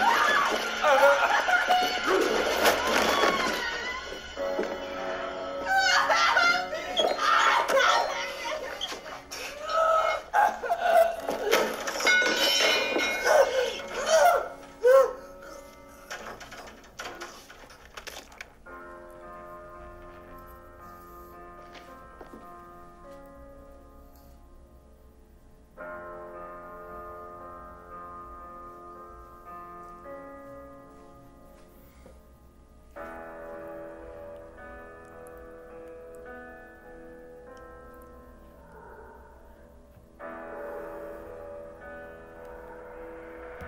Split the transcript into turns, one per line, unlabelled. Ah!